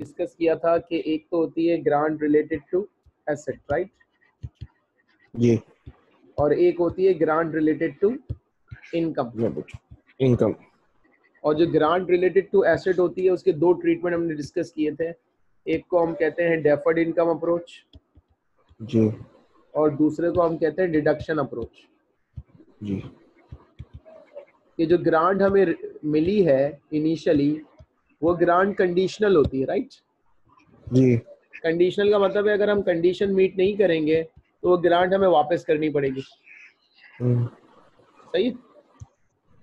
Discuss किया था कि एक तो होती है grant related to asset right? जी। और एक होती है grant related to income. Income. और जो ग्रांट रिलेटेड टू एसेट होती है उसके दो ट्रीटमेंट हमने डिस्कस किए थे। एक को हम कहते हैं डेफर्ड इनकम अप्रोच। जी। और दूसरे को हम कहते हैं डिडक्शन अप्रोच। जी। कि जो ग्रांट हमें मिली है इनिशियली वो ग्रांट कंडीशनल होती है राइट जी। कंडीशनल का मतलब है अगर हम कंडीशन मीट नहीं करेंगे तो वो ग्रांट हमें वापस करनी पड़ेगी। हम्म, सही?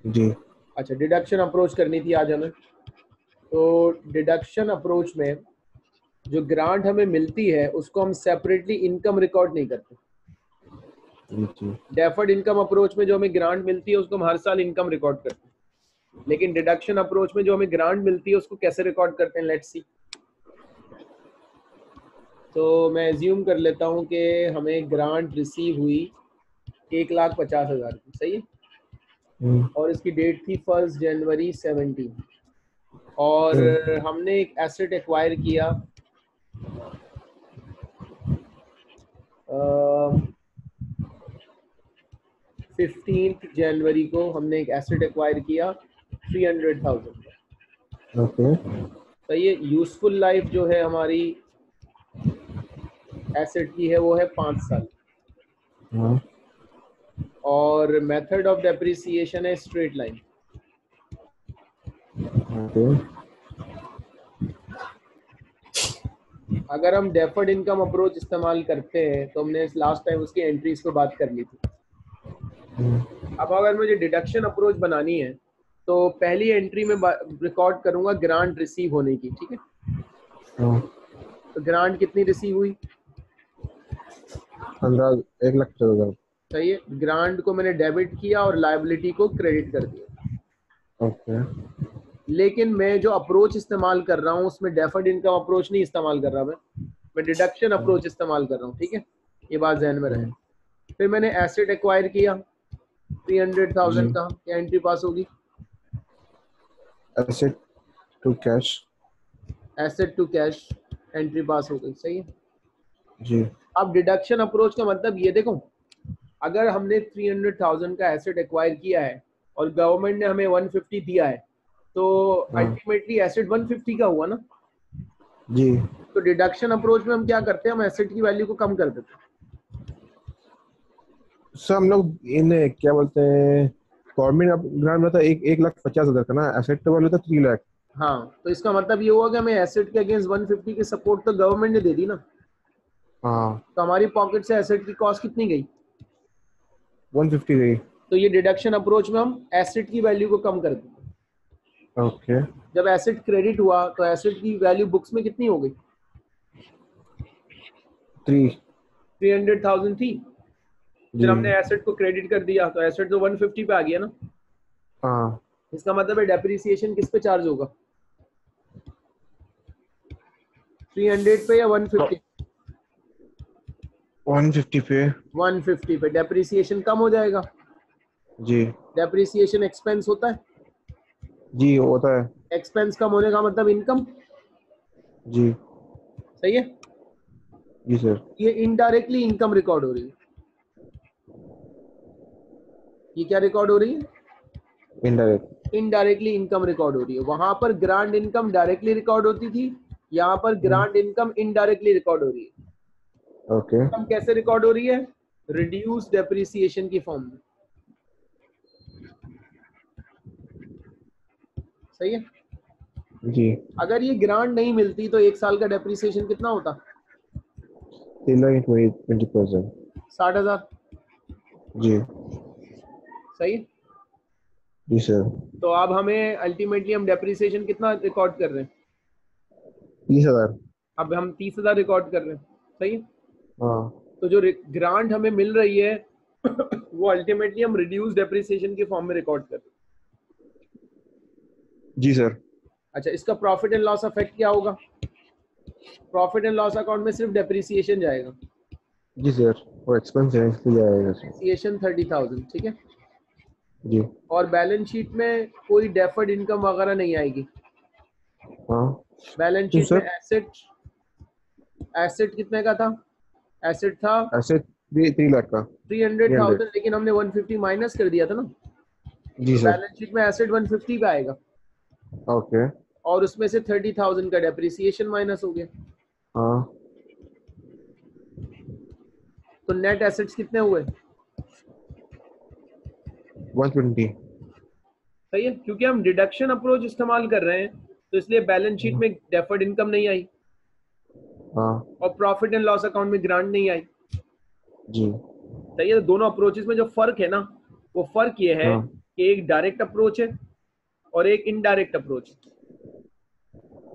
जी। अच्छा डिडक्शन अप्रोच करनी थी आज हमें। तो डिडक्शन अप्रोच में जो ग्रांट हमें मिलती है उसको हम सेपरेटली इनकम रिकॉर्ड नहीं करते। डेफर्ड इनकम अप्रोच में जो हमें ग्रांट मिलती है उसको हम हर साल इनकम रिकॉर्ड करते हैं। लेकिन डिडक्शन अप्रोच में जो हमें ग्रांट मिलती है उसको कैसे रिकॉर्ड करते हैं? लेट्स सी तो मैं एज्यूम कर लेता हूँ कि हमें ग्रांट रिसीव हुई एक लाख पचास हज़ार की। सही है? हम्म, और इसकी डेट थी फ़र्स्ट जनवरी सेवनटीन और हमने एक एसेट एक्वायर किया। फिफ्टीन जनवरी को हमने एक एसेट एक्वायर किया। थ्री हंड्रेड थाउज़ेंड ओके तो ये यूजफुल लाइफ जो है हमारी एसेट की है वो है पाँच साल। हाँ। और मेथड ऑफ़ डेप्रिसिएशन है स्ट्रेट लाइन अगर हम डेफर्ड इनकम अप्रोच इस्तेमाल करते हैं तो हमने लास्ट टाइम उसकी एंट्रीज पे बात कर ली थी। हम्म, अब अगर मुझे डिडक्शन अप्रोच बनानी है तो पहली एंट्री में रिकॉर्ड करूँगा ग्रांट रिसीव होने की ठीक है? हाँ। तो ग्रांट कितनी रिसीव हुई? एक लाख सही है। ग्रांट को मैंने डेबिट किया और लाइबिलिटी को क्रेडिट कर दिया। ओके। लेकिन मैं जो अप्रोच इस्तेमाल कर रहा हूँ उसमें डेफर्ड इनकम अप्रोच नहीं इस्तेमाल कर रहा मैं। मैं डिडक्शन अप्रोच इस्तेमाल कर रहा हूँ ठीक है? ये बात जहन में रहे। फिर मैंने एसेट एक्वायर किया। थ्री हंड्रेड थाउज़ेंड का क्या एंट्री पास होगी। Asset to cash asset to cash entry pass हो गई सही है? जी। अब डिडक्शन अप्रोच का मतलब ये देखो अगर हमने 300,000 का एसेट एक्वायर किया है और गवर्नमेंट ने हमें 150 दिया है तो। अल्टीमेटली एसेट 150 का हुआ ना? जी। तो डिडक्शन अप्रोच में हम क्या करते हैं? हम एसेट की वैल्यू को कम कर देते हैं। सर हम लोग इन्हें क्या बोलते हैं गवर्नमेंट अब ग्रांट में था एक एक लाख पचास हज़ार का ना एसेट तो वाले था थ्री लाख हाँ तो इसका मतलब ये हुआ कि हमें एसेट के अगेंस्ट 150 की सपोर्ट तो गवर्नमेंट ने दे दी ना। हाँ। तो हमारी पॉकेट से एसेट की कॉस्ट कितनी गई? वन फिफ्टी गई। तो ये डिडक्शन अप्रोच में हम एसेट की वैल्यू को कम कर देते ओके जब एसेट क्रेडिट हुआ तो एसेट की वैल्यू बुक्स में कितनी हो गई? थ्री थ्री हंड्रेड थाउज़ेंड थी। फिर हमने एसेट को क्रेडिट कर दिया तो एसेट तो 150 पे आ गया ना? हाँ। इसका मतलब है डेप्रिसिएशन किस पे चार्ज होगा? 300 पे या 150 वन फिफ्टी पे। 150 पे। डेप्रिसिएशन कम हो जाएगा? जी। डेप्रिसिएशन एक्सपेंस होता है? जी होता है। एक्सपेंस कम होने का मतलब इनकम जी। सही है? जी सर ये इनडायरेक्टली इनकम रिकॉर्ड हो रही है। ये क्या रिकॉर्ड हो रही है? इनडायरेक्ट इनडायरेक्टली इनकम रिकॉर्ड हो रही है। वहाँ पर ग्रांड इनकम डायरेक्टली रिकॉर्ड होती थी यहाँ पर ग्रांड इनकम इनडायरेक्टली रिकॉर्ड हो रही है। ओके इनकम कैसे रिकॉर्ड हो रही है? रिड्यूस डेप्रिसिएशन की फॉर्म में। सही है? जी। अगर ये ग्रांट नहीं मिलती तो एक साल का डेप्रिसिएशन कितना होता? साठ हज़ार। जी। सही? है जी सर। तो अब हमें अल्टीमेटली हम डेप्रिसिएशन कितना रिकॉर्ड कर रहे हैं? तीस हज़ार। अब हम तीस हज़ार रिकॉर्ड कर रहे हैं। सही? है। हाँ तो जो ग्रांट हमें मिल रही है वो अल्टीमेटली हम रिड्यूस डेप्रिसिएशन के फॉर्म में रिकॉर्ड कर रहे हैं। जी सर। अच्छा इसका प्रॉफिट एंड लॉस अफेक्ट क्या होगा? प्रॉफिट एंड लॉस अकाउंट में सिर्फ़ डेप्रिसिएशन जाएगा। जी सर वो एक्सपेंस जाएगा डेप्रिसिएशन थर्टी थाउज़ेंड ठीक है? जी। और बैलेंस शीट में कोई डेफर्ड इनकम वगैरह नहीं आएगी। हाँ। बैलेंस शीट में एसेट एसेट कितने का था? एसेट था ऐसे थ्री लाख का। थ्री हंड्रेड थाउज़ेंड लेकिन हमने वन फिफ्टी माइनस कर दिया था ना। जी सर बैलेंस शीट में एसेट वन फिफ्टी पे आएगा। ओके और उसमें से थर्टी थाउज़ेंड का डेप्रिसिएशन माइनस हो गया। हाँ। तो नेट एसेट्स कितने हुए? वन ट्वेंटी सही है क्योंकि हम डिडक्शन अप्रोच इस्तेमाल कर रहे हैं तो इसलिए बैलेंस शीट में डेफर्ड इनकम नहीं आई। हाँ। और प्रॉफिट एंड लॉस अकाउंट में ग्रांट नहीं आई। जी। सही है तो दोनों अप्रोचेस में जो फ़र्क है ना वो फ़र्क ये है हाँ। कि एक डायरेक्ट अप्रोच है और एक इनडायरेक्ट अप्रोच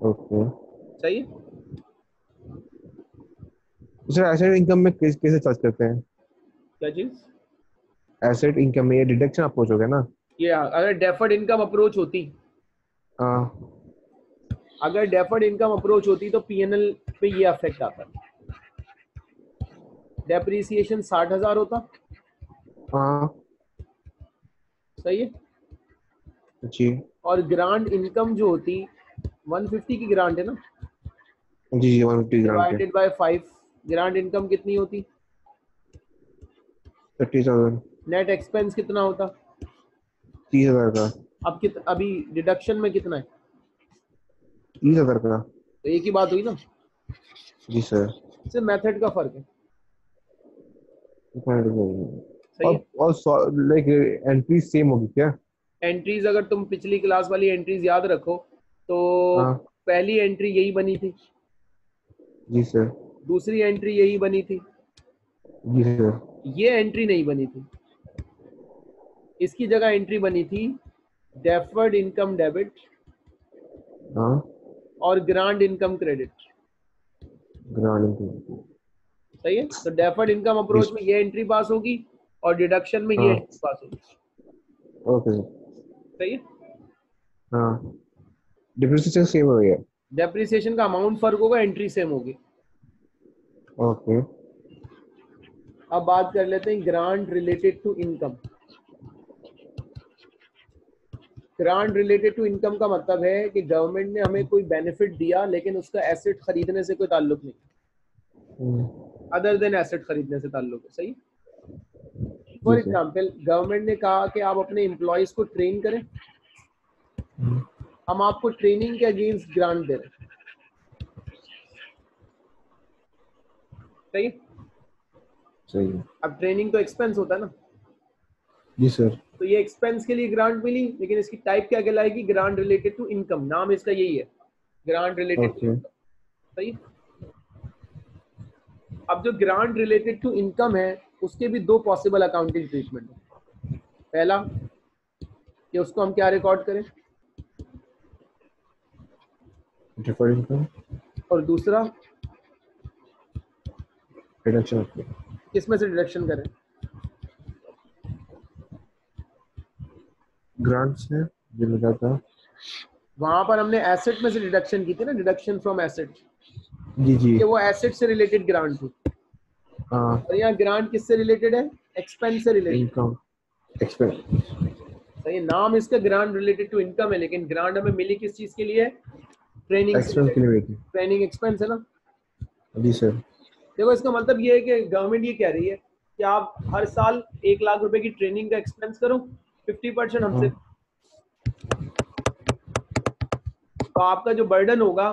ओके। सही है? सर एसेट इनकम में कैसे कैसे चार्ज करते हैं? क्या चीज़? एसेट इनकम में ये डिडक्शन अप्रोच हो गया ना? ये अगर डेफर्ड इनकम अप्रोच होती। हाँ। अगर डेफर्ड इनकम अप्रोच होती तो पीएनएल पे ये अफेक्ट आता। डेप्रिसिएशन साठ हज़ार होता। हाँ। सही है? जी। और ग्रांट इनकम जो होती 150 की ग्रांट है ना? जी जी one fifty divided by five grant income कितनी होती? Thirty thousand. नेट एक्सपेंस कितना होता? तीस हज़ार का। अब कित अभी डिडक्शन में कितना है? तीस हज़ार का। तो एक ही बात हुई ना? जी सर। सिर्फ़ मेथड का फ़र्क है। और और लाइक एंट्री सेम होगी क्या? एंट्रीज अगर तुम पिछली क्लास वाली एंट्रीज याद रखो तो हाँ। पहली एंट्री यही बनी थी। जी सर। दूसरी एंट्री यही बनी थी। जी सर। ये एंट्री नहीं बनी थी। इसकी जगह एंट्री बनी थी डेफर्ड इनकम डेबिट हाँ। और grant income credit grant income सही है? तो डेफर्ड इनकम अप्रोच में ये एंट्री पास होगी और डिडक्शन में ये हाँ। एंट्री पास होगी। ओके सही है? हाँ। डिप्रिसिएशन सेम हो गया। डेप्रिसिएशन का अमाउंट फ़र्क होगा एंट्री सेम होगी। ओके अब बात कर लेते हैं grant related to income grant related to income का मतलब है कि गवर्नमेंट ने हमें कोई बेनिफिट दिया लेकिन उसका एसेट खरीदने से कोई ताल्लुक नहीं। अदर देन एसेट खरीदने से ताल्लुक है सही? फॉर एग्ज़ाम्पल गवर्नमेंट ने कहा कि आप अपने एम्प्लॉयज़ को ट्रेन करें। हम्म, हम आपको ट्रेनिंग के अगेंस्ट ग्रांट दे रहे हैं। सही? सही अब ट्रेनिंग तो एक्सपेंस होता है ना। जी सर। तो ये एक्सपेंस के लिए ग्रांट मिली लेकिन इसकी टाइप क्या कहलाएगी? ग्रांट रिलेटेड टू इनकम नाम इसका यही है. Grant related to. इनकम सही? अब जो ग्रांट रिलेटेड टू इनकम है उसके भी दो पॉसिबल अकाउंटिंग ट्रीटमेंट है. पहला कि उसको हम क्या रिकॉर्ड करें? डिफर्ड इनकम और दूसरा रिडक्शन किसमें से डिडक्शन करें? ग्रांट से जो मिला था। वहाँ पर हमने एसेट में से डिडक्शन की थी ना डिडक्शन फ्रॉम एसेट जी जी। कि वो एसेट से रिलेटेड ग्रांट थी। हाँ। और यहाँ ग्रांट किससे रिलेटेड है? एक्सपेंस से रिलेटेड इनकम एक्सपेंस सही है, नाम इसका ग्रांट रिलेटेड टू इनकम है लेकिन ग्रांट हमें मिली किस चीज़ के लिए? ट्रेनिंग एक्सपेंस के लिए थी। ट्रेनिंग एक्सपेंस है ना? जी सर देखो इसका मतलब ये है कि गवर्नमेंट ये कह रही है कि आप हर साल एक लाख रुपए की ट्रेनिंग का एक्सपेंस करो फिफ्टी परसेंट हमसे। तो आपका जो बर्डन होगा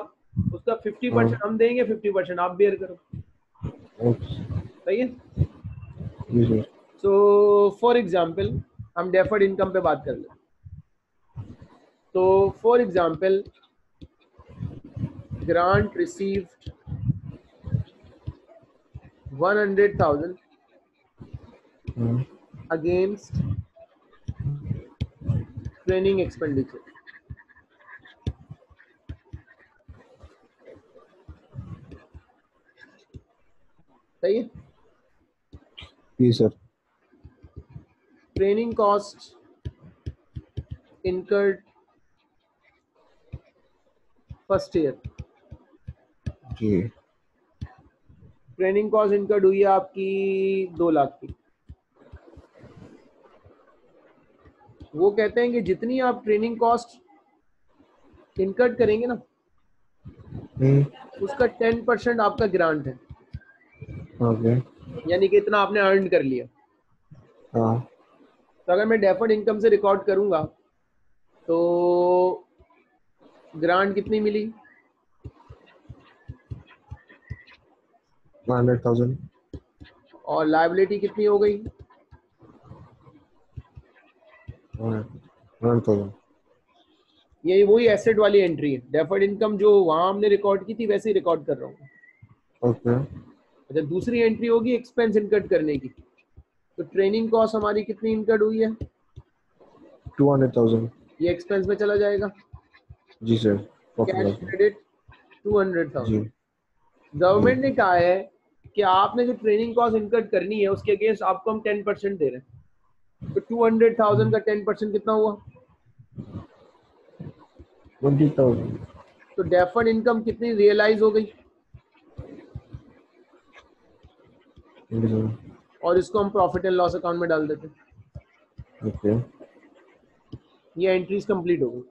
उसका फिफ्टी परसेंट हम देंगे फिफ्टी परसेंट आप बेयर करो। सही है? सो फॉर एग्ज़ाम्पल हम डेफर्ड इनकम पे बात कर ले। तो for example grant received one hundred thousand हाँ। against training expenditure. सही है जी sir training cost incurred first year जी। ट्रेनिंग कॉस्ट इनकर्ड हुई है आपकी दो लाख की। वो कहते हैं कि जितनी आप ट्रेनिंग कॉस्ट इनकर्ड करेंगे ना हम्म। उसका टेन परसेंट आपका ग्रांट है। ओके यानी कि इतना आपने अर्न कर लिया। हाँ। तो अगर मैं डेफर्ड इनकम से रिकॉर्ड करूँगा तो ग्रांट कितनी मिली? हंड्रेड थाउज़ेंड और लाइबिलिटी कितनी हो गई? ये वही एसेट वाली एंट्री है। डेफर्ड इनकम जो वहाँ हमने रिकॉर्ड की थी वैसे ही रिकॉर्ड कर रहा हूँ। ओके अच्छा दूसरी एंट्री होगी एक्सपेंस इनकट करने की। तो ट्रेनिंग कॉस्ट हमारी कितनी इनकट हुई है? टू हंड्रेड थाउज़ेंड ये एक्सपेंस में चला जाएगा? जी sir cash credit two hundred thousand government ने कहा है कि आपने जो ट्रेनिंग कॉस्ट इनकट करनी है उसके अगेंस्ट आपको हम टेन परसेंट दे रहे हैं। तो टू हंड्रेड थाउज़ेंड का टेन परसेंट कितना हुआ? ट्वेंटी थाउज़ेंड तो डेफर्ड इनकम कितनी रियलाइज़ हो गई? और इसको हम प्रॉफिट एंड लॉस अकाउंट में डाल देते हैं। ओके। ये एंट्रीज कंप्लीट हो गई।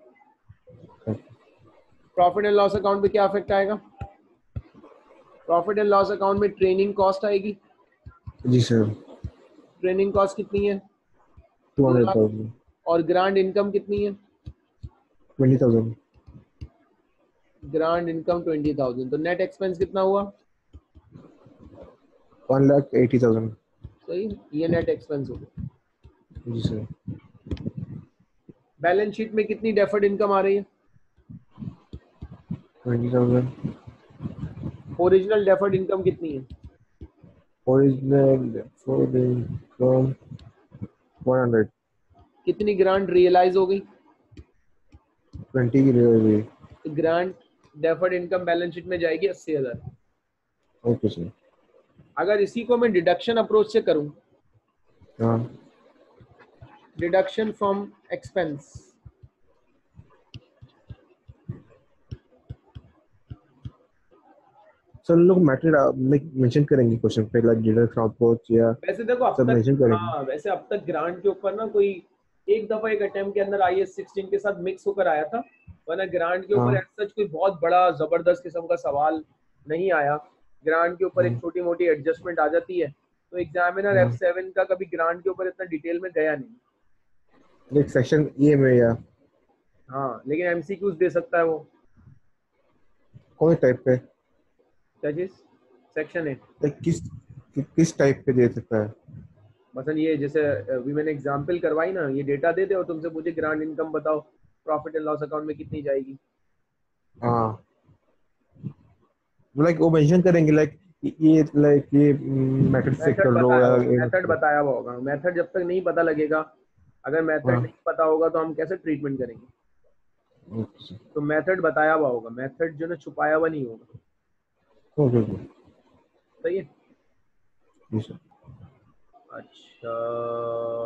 प्रॉफिट एंड लॉस अकाउंट में क्या इफ़ेक्ट आएगा? प्रॉफिट एंड लॉस अकाउंट में ट्रेनिंग कॉस्ट आएगी। जी सर ट्रेनिंग कॉस्ट कितनी है? टू हंड्रेड थाउज़ेंड और ग्रांड इनकम कितनी है? Twenty thousand grant income twenty thousand तो नेट एक्सपेंस कितना हुआ? वन लाख एटी थाउज़ेंड सही? ये नेट एक्सपेंस हो गया। जी सर। बैलेंस शीट में कितनी डेफर्ड इनकम आ रही है? Twenty thousand original deferred income कितनी है? Original for income one hundred कितनी ग्रांट रियलाइज़ हो गई? ट्वेंटी की डिलीवरी तो grant deferred income balance sheet में जाएगी अस्सी हज़ार। ओके सर अगर इसी को मैं डिडक्शन अप्रोच से करूँ हाँ। डिडक्शन फ्रॉम एक्सपेंस सर लोग मैटर मेंशन करेंगे क्वेश्चन पे लाइक डिडक्शन अप्रोच या वैसे देखो अब तक mention करेंगे। हाँ वैसे अब तक ग्रांट के ऊपर ना कोई एक दफ़ा एक अटेम्प्ट के अंदर आई एस सिक्सटीन के साथ मिक्स होकर आया था वरना ग्रांट के ऊपर हाँ। सच कोई बहुत बड़ा ज़बरदस्त किस्म का सवाल नहीं आया ग्रांट के ऊपर एक हम्म। छोटी मोटी एडजस्टमेंट आ जाती है तो एग्जामिनर हाँ। एफ़ सेवन का कभी ग्रांट के ऊपर इतना डिटेल में गया नहीं एक सेक्शन ये में या हाँ लेकिन एमसीक्यूज दे सकता है वो कौन टाइप पे चीज़ सेक्शन लाइक किस कि, किस टाइप पे दे सकता है? मसलन ये जैसे अभी मैंने एग्ज़ाम्पल करवाई ना ये डेटा दे दे और तुमसे पूछे ग्रांड इनकम बताओ प्रॉफिट एंड लॉस अकाउंट में कितनी जाएगी? हाँ। लाइक वो मेंशन करेंगे लाइक ये लाइक ये मेथड से कर लो मेथड बताया हुआ होगा। मेथड जब तक नहीं पता लगेगा अगर मेथड हाँ। नहीं पता होगा तो हम कैसे ट्रीटमेंट करेंगे? तो मेथड बताया हुआ होगा। मेथड जो ना छुपाया हुआ नहीं होगा। ओके ओके सही है। जी सर। अच्छा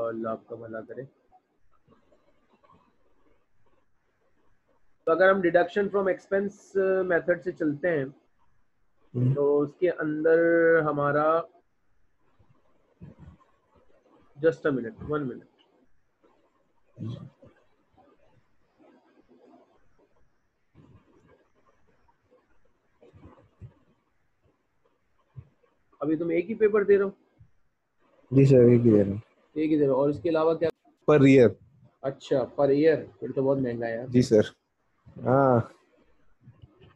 अल्लाह आपका भला करे। तो अगर हम डिडक्शन फ्रॉम एक्सपेंस मेथड से चलते हैं हम्म, तो उसके अंदर हमारा just a minute one minute अभी तुम एक ही पेपर दे रहे हो? जी सर एक ही दे रहा हूँ। एक ही दे रहे हो। और इसके अलावा क्या? पर ईयर अच्छा पर ईयर फिर तो बहुत महँगा है यार। जी सर। हाँ।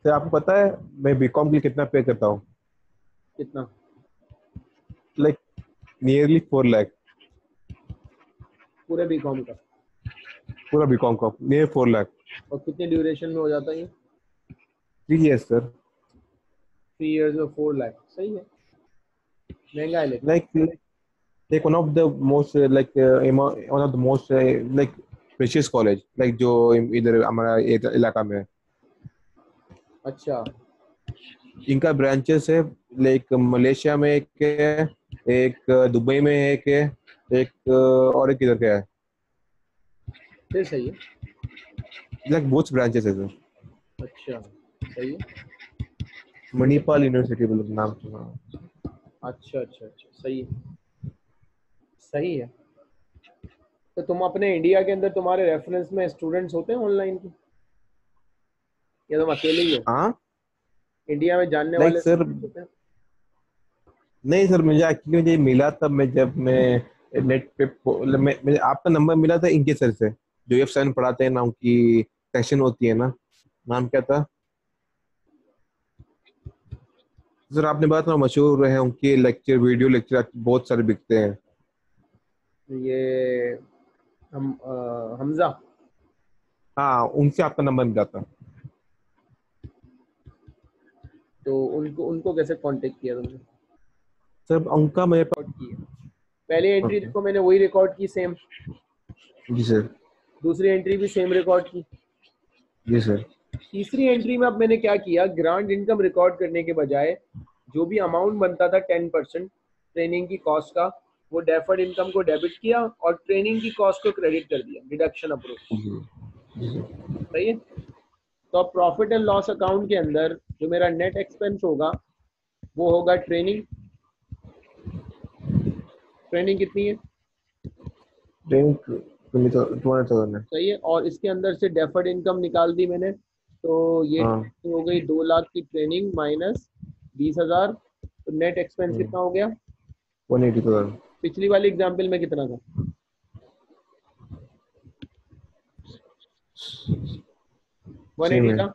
सर आपको पता है मैं बीकॉम के लिए कितना पे करता हूँ? कितना? लाइक नियरली फोर लाख पूरे बीकॉम का? पूरा बीकॉम का। नियर फोर लाख और कितने ड्यूरेशन में हो जाता है ये? Three years sir three years में फोर लैख सही है। महँगा है लेकिन। Like like one of the most uh, like uh, emo- one of the most uh, like precious college like जो इधर हमारा इलाका में अच्छा। इनका ब्रांचेस है लाइक मलेशिया में एक है एक uh, दुबई में एक है एक uh, और एक किधर का है। फिर सही है। लाइक बहुत ब्रांचेस है सर अच्छा सही है। मणिपाल यूनिवर्सिटी बोलो नाम सुना। अच्छा अच्छा अच्छा। सही है। सही है। तो तुम अपने इंडिया के अंदर तुम्हारे रेफरेंस में स्टूडेंट्स होते हैं ऑनलाइन के? या तुम अकेले ही हो? हाँ। इंडिया में जानने वाले हैं। नहीं सर मुझे एक्चुअली मुझे मिला तब मैं जब मैं नेट पे पो- मतलब मैं, मुझे आपका नंबर मिला था इनके सर से। जो एफ़ साइन पढ़ाते हैं ना उनकी सेक्शन होती है ना। नाम क्या था? सर आपने बात ना मशहूर है उनके लेक्चर वीडियो लेक्चर बहुत सारे बिकते हैं। ये हम अ, हमजा। हाँ उनसे आपका नंबर मिला था। तो उनको उनको कैसे कांटेक्ट किया तुमने? सर उनका पास रिकॉर्ड की है पहली एंट्री Okay. देखो मैंने वही रिकॉर्ड की सेम जी सर दूसरी एंट्री भी सेम रिकॉर्ड की। जी सर तीसरी एंट्री में अब मैंने क्या किया? ग्रांट इनकम रिकॉर्ड करने के बजाय जो भी अमाउंट बनता था टेन परसेंट ट्रेनिंग की कॉस्ट का वो डेफर्ड इनकम को डेबिट किया और ट्रेनिंग की कॉस्ट को क्रेडिट कर दिया डिडक्शन अप्रोच जी जी सर सही है? तो अब प्रॉफिट एंड लॉस अकाउंट के अंदर जो मेरा नेट एक्सपेंस होगा वो होगा ट्रेनिंग ट्रेनिंग कितनी है? ट्रेनिंग थाउज़ेंड है। सही है? और इसके अंदर से डेफर्ड इनकम निकाल दी मैंने। तो ये हाँ। हो गई दो लाख की ट्रेनिंग माइनस बीस हज़ार तो नेट एक्सपेंस हम्म। कितना हो गया? वन एटी थाउज़ेंड पिछली वाली एग्ज़ाम्पल में कितना था? वन एटी था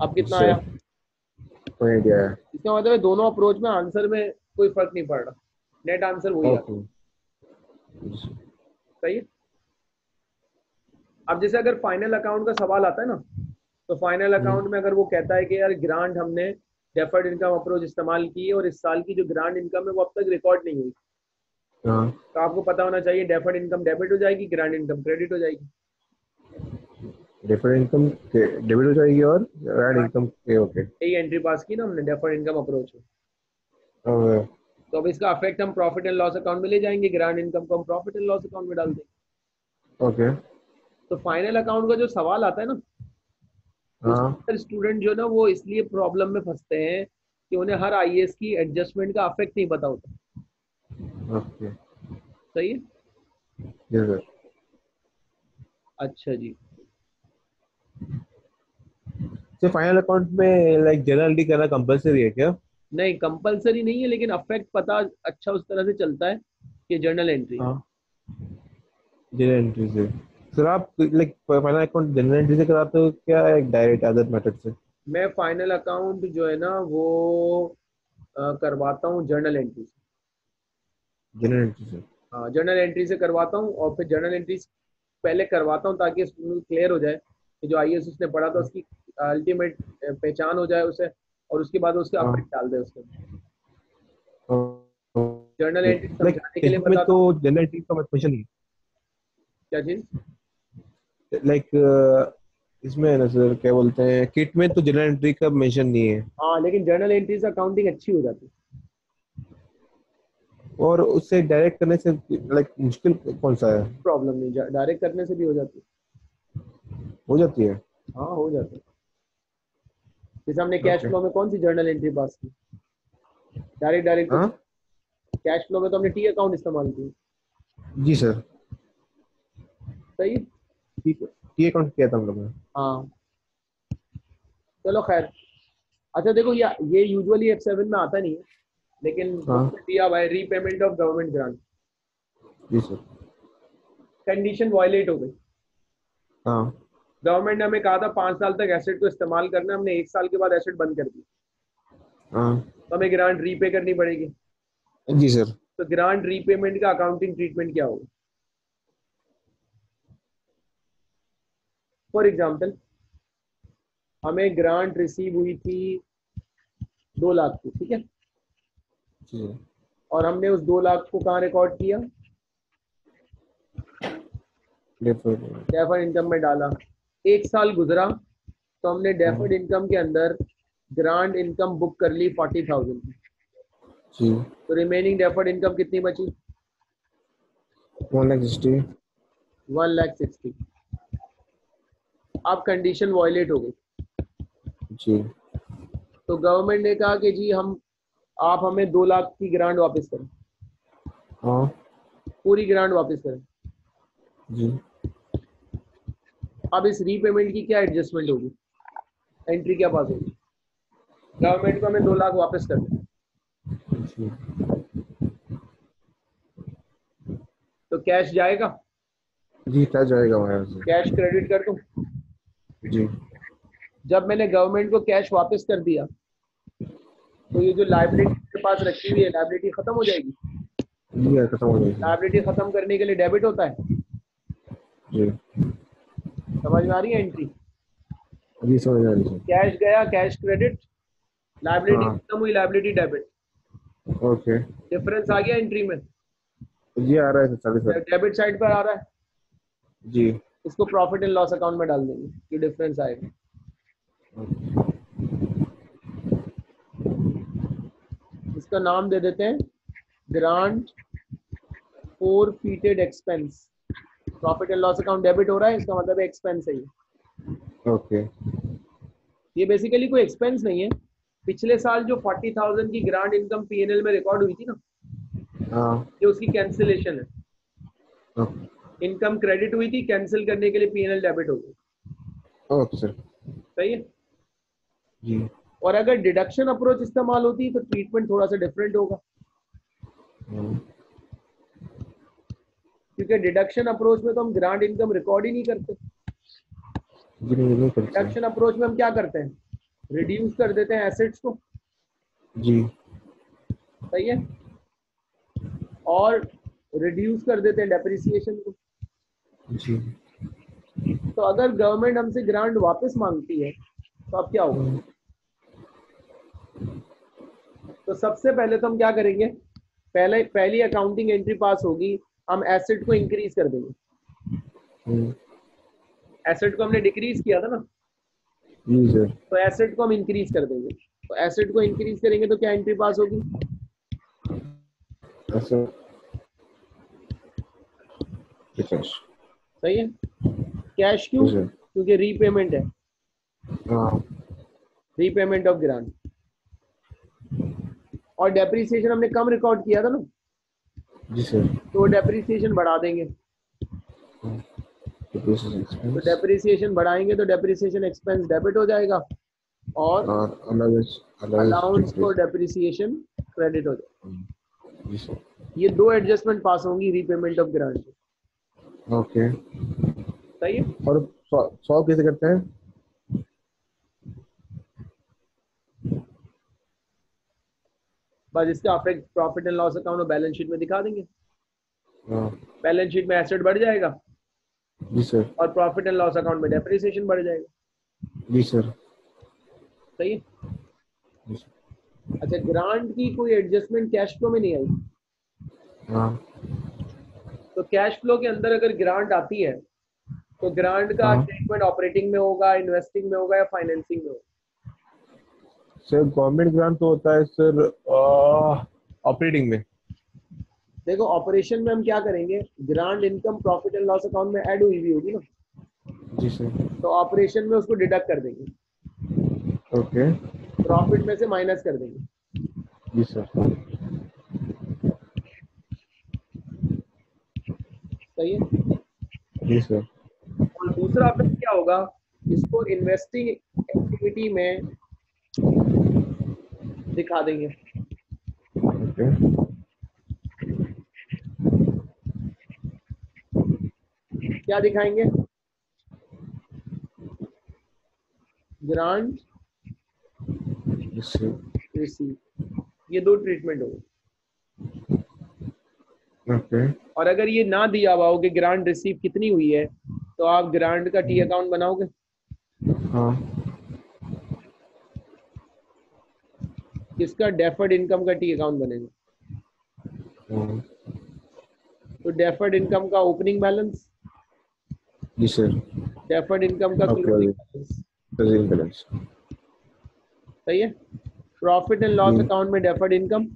अब कितना आया? वन एटी आया इसका मतलब है दोनों अप्रोच में आंसर में कोई फ़र्क नहीं पड़ रहा। नेट आंसर वही है सही है? अब जैसे अगर फाइनल अकाउंट का सवाल आता है ना तो फाइनल अकाउंट में अगर वो कहता है कि यार ग्रांट हमने डेफर्ड इनकम अप्रोच इस्तेमाल की है और इस साल की जो ग्रांट इनकम है वो अब तक रिकॉर्ड नहीं हुई। हाँ। तो आपको पता होना चाहिए डेफर्ड इनकम डेबिट हो जाएगी ग्रांट इनकम क्रेडिट हो जाएगी। डिफरेंट इनकम डेबिट हो जाएगी और एड इनकम ओके यही एंट्री पास की ना हमने डेफर्ड इनकम अप्रोच में। तो अब इसका अफेक्ट हम प्रॉफिट एंड लॉस अकाउंट में ले जाएँगे ग्रांट इनकम को हम प्रॉफिट एंड लॉस अकाउंट में डाल देंगे। ओके तो फाइनल अकाउंट का जो सवाल आता है ना हाँ स्टूडेंट जो ना वो इसलिए प्रॉब्लम में फंसते हैं कि उन्हें हर आईएएस की एडजस्टमेंट का अफेक्ट नहीं पता होता। ओके सही है? यस सर अच्छा जी। तो फाइनल अकाउंट में लाइक जनरल करना कंपलसरी है क्या? नहीं कंपलसरी नहीं है लेकिन अफेक्ट पता अच्छा उस तरह से चलता है कि जर्नल एंट्री हाँ। जनरल एंट्री से। सर आप like final account journal entry से कराते हो क्या एक डायरेक्ट अदर मेथड से? मैं फाइनल अकाउंट जो है ना वो अ, करवाता हूँ जर्नल एंट्री से। जनरल एंट्री से? हाँ जर्नल एंट्री से करवाता हूँ और फिर जर्नल एंट्री पहले करवाता हूँ ताकि क्लियर हो जाए कि जो आई उसने पढ़ा था उसकी अल्टीमेट पहचान हो जाए उसे और उसके बाद उसके हाँ। अफेक्ट डाल दे उसके। जर्नल एंट्री समझाने के लिए तो जनरल एंट्री का मेंशन नहीं क्या चीज़? लाइक इसमें है ना सर क्या बोलते हैं? किट में तो जनरल एंट्री का मेंशन नहीं है। हाँ लेकिन जर्नल एंट्री से अकाउंटिंग अच्छी हो जाती है। और उससे डायरेक्ट करने से लाइक मुश्किल कौन सा है? प्रॉब्लम नहीं डायरेक्ट करने से भी हो जाती है। हो जाती है? हाँ हो जाता है। जैसे हमने कैश Okay. फ्लो में कौन सी जर्नल एंट्री पास की? डायरेक्ट डायरेक्ट हाँ? कैश फ्लो में तो हमने टी अकाउंट इस्तेमाल की। जी सर सही? टी अकाउंट किया था हम लोग ने। हाँ। चलो खैर। अच्छा देखो या ये यूजुअली एफ़ सेवन में आता नहीं है लेकिन हाँ। दिया हुआ है रीपेमेंट ऑफ़ गवर्नमेंट ग्रांट जी सर। कंडीशन वायलेट हो गई। हाँ। गवर्नमेंट ने हमें कहा था पाँच साल तक एसेट को इस्तेमाल करना हमने एक साल के बाद एसेट बंद कर दी हाँ। तो हमें ग्रांट रीपे करनी पड़ेगी। जी सर। तो ग्रांट रीपेमेंट का अकाउंटिंग ट्रीटमेंट क्या होगा? फॉर एग्ज़ाम्पल हमें ग्रांट रिसीव हुई थी दो लाख की ठीक है? और हमने उस दो लाख को कहा रिकॉर्ड किया? डेफर्ड इनकम में डाला। एक साल गुजरा तो हमने डेफर्ड इनकम के अंदर ग्रांट इनकम बुक कर ली फोर्टी थाउज़ेंड की तो रिमेनिंग डेफर्ड इनकम कितनी बची? One lakh sixty one lakh sixty अब कंडीशन वॉयलेट हो गई। जी। तो गवर्नमेंट ने कहा कि जी हम आप हमें दो लाख की ग्रांट वापस करें। हाँ। पूरी ग्रांट वापस करें। जी। अब इस रीपेमेंट की क्या एडजस्टमेंट होगी? एंट्री क्या पास होगी? गवर्नमेंट को हमें दो लाख वापस कर जी। तो कैश जाएगा? जी क्या जाएगा कैश क्रेडिट कर दूँ? जब मैंने गवर्नमेंट को कैश वापस कर दिया तो ये जो लाइबिलिटी के पास रखी हुई है लाइबिलिटी खत्म हो जाएगी। खत्म हो जाएगी। लाइबिलिटी खत्म करने के लिए डेबिट होता है। समझ में आ रही है एंट्री जी समझ आ रही है। कैश गया कैश क्रेडिट लाइबिलिटी। खत्म हुई लाइबिलिटी डेबिट ओके डिफरेंस आ गया एंट्री में। जी आ रहा है डेबिट साइड पर आ रहा है। जी। इसको प्रॉफिट एंड लॉस अकाउंट में डाल देंगे कि डिफरेंस आएगा इसका नाम दे देते हैं grant forfeited expense profit and loss account debit हो रहा है इसका मतलब एक्सपेंस है ये। ओके ये बेसिकली कोई एक्सपेंस नहीं है। पिछले साल जो फोर्टी थाउज़ेंड की ग्रांट इनकम पीएनएल में रिकॉर्ड हुई थी ना हाँ। ये उसकी कैंसिलेशन है। ओके इनकम क्रेडिट हुई थी कैंसिल करने के लिए पीएनएल डेबिट हो गई। Okay sir. सही है? जी। और अगर डिडक्शन अप्रोच इस्तेमाल होती तो ट्रीटमेंट थोड़ा सा डिफरेंट होगा। हाँ, क्योंकि डिडक्शन अप्रोच में तो हम ग्रांट इनकम रिकॉर्ड ही नहीं करते। डिडक्शन अप्रोच में हम क्या करते हैं? रिड्यूस कर देते हैं एसेट्स को। जी। सही है? और रिड्यूस कर देते हैं डेप्रिसिएशन को। जी। तो अगर गवर्नमेंट हमसे ग्रांट वापस मांगती है तो अब क्या होगा? तो सबसे पहले तो हम क्या करेंगे? पहले पहली अकाउंटिंग एंट्री पास होगी हम एसेट को इंक्रीज कर देंगे। हम्म, एसेट को हमने डिक्रीज किया था ना? सर तो एसेट को हम इंक्रीज कर देंगे। तो एसेट को इंक्रीज करेंगे तो क्या एंट्री पास होगी? कैश सही है? कैश क्यों? क्योंकि रीपेमेंट है। हाँ। रीपेमेंट ऑफ़ ग्रांट और डेप्रिसिएशन हमने कम रिकॉर्ड किया था ना? जी सर। तो डेप्रिसिएशन बढ़ा देंगे। तो is तो डेप्रिसिएशन बढ़ाएँगे तो डेप्रिसिएशन एक्सपेंस डेबिट हो जाएगा। और अलाउंस को डेप्रिसिएशन क्रेडिट हो। जाएगा। ये दो एडजस्टमेंट पास होंगी रीपेमेंट ऑफ़ ग्रांट ओके। सही है और सौ सौ कैसे करते हैं? बस इसका प्रॉफिट एंड लॉस अकाउंट और बैलेंस शीट में दिखा देंगे। हाँ। बैलेंस शीट में एसेट बढ़ जाएगा जी सर। और प्रॉफिट एंड लॉस अकाउंट में डेप्रिसिएशन बढ़ जाएगा। जी सर। सही है? अच्छा ग्रांट की कोई एडजस्टमेंट कैश फ्लो में नहीं आई? हाँ। तो कैश फ्लो के अंदर अगर ग्रांट आती है तो ग्रांट का हाँ। ट्रीटमेंट ऑपरेटिंग में होगा इन्वेस्टिंग में होगा या फाइनेंसिंग में होगा? सर गवर्नमेंट ग्रांट तो होता है सर ऑपरेटिंग में। देखो ऑपरेशन में हम क्या करेंगे? Grant income profit and loss account में ऐड हुई हुई होगी ना? जी सर। तो ऑपरेशन में उसको डिडक्ट कर देंगे। Okay okay. प्रॉफिट में से माइनस कर देंगे। जी सर। सही है। जी सर और दूसरा ऑप्शन क्या होगा इसको इन्वेस्टिंग एक्टिविटी में दिखा देंगे। क्या दिखाएँगे? ग्रांट रिसीव ये दो ट्रीटमेंट होगा। ओके और अगर ये ना दिया हुआ हो कि ग्रांट रिसीव कितनी हुई है तो आप ग्रांट का टी अकाउंट बनाओगे? हाँ। किसका डेफर्ड इनकम का टी अकाउंट बनेगा। हाँ, तो डेफर्ड इनकम का ओपनिंग बैलेंस जी सर। डेफर्ड इनकम का क्लोजिंग बैलेंस बैलेंस सही है? Profit and loss. अकाउंट में डेफर्ड इनकम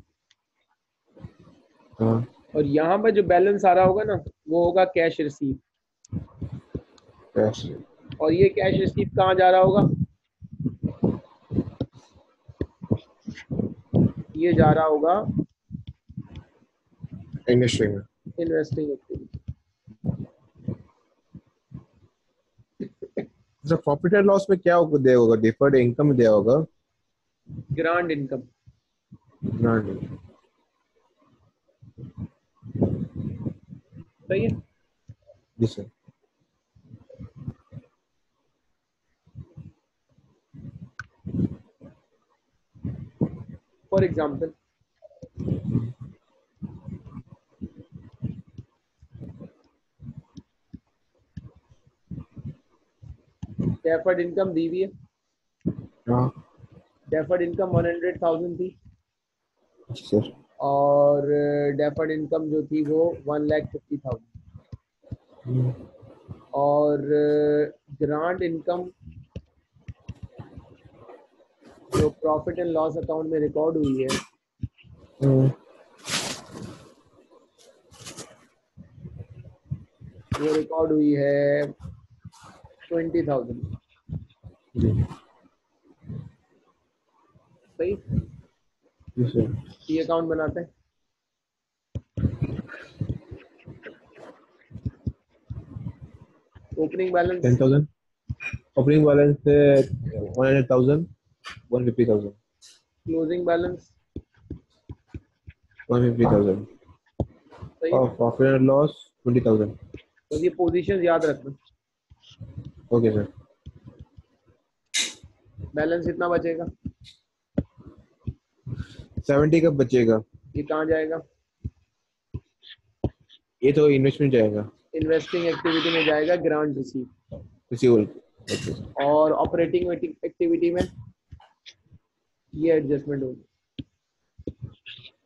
हाँ। और यहाँ पर जो बैलेंस आ रहा होगा ना वो होगा कैश रिसीव कैश और ये कैश रिसीव कहाँ जा रहा होगा? ये जा रहा होगा में. Investing activity profit and loss में क्या होगा दिया होगा? डिफर्ड इनकम दिया होगा? ग्रांड इनकम ग्रांड सही है जी sir. For example deferred income दी हुई है हाँ। Deferred income one hundred thousand थी। सर। और डेफर्ड इनकम जो थी वो वन लैख और ग्रांट इनकम जो प्रॉफिट एंड लॉस अकाउंट में रिकॉर्ड हुई है। हम्म, वो रिकॉर्ड हुई है ट्वेंटी थाउज़ेंड सही? ये अकाउंट बनाते हैं? Opening balance ten thousand opening balance one hundred thousand one fifty thousand closing balance one fifty thousand और profit and loss twenty thousand तो ये पोजीशन याद रखना। ओके सर बैलेंस इतना बचेगा? सेवेंटी कब बचेगा? ये कहाँ जाएगा? ये तो इन्वेस्टमेंट जाएगा। इन्वेस्टिंग एक्टिविटी में जाएगा ग्रांट रिसीव रिसीवल और ऑपरेटिंग एक्टिविटी में ये एडजस्टमेंट होगी।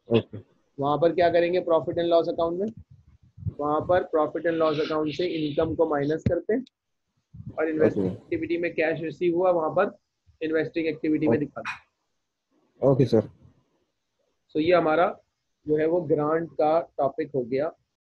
ओके वहाँ पर क्या करेंगे? प्रॉफिट एंड लॉस अकाउंट में। वहाँ पर प्रॉफिट एंड लॉस अकाउंट से इनकम को माइनस करते हैं। और इन्वेस्टिंग एक्टिविटी में कैश रिसीव हुआ वहाँ पर इन्वेस्टिंग एक्टिविटी में दिखाते ओके सर सो ये हमारा जो है वो ग्रांट का टॉपिक हो गया।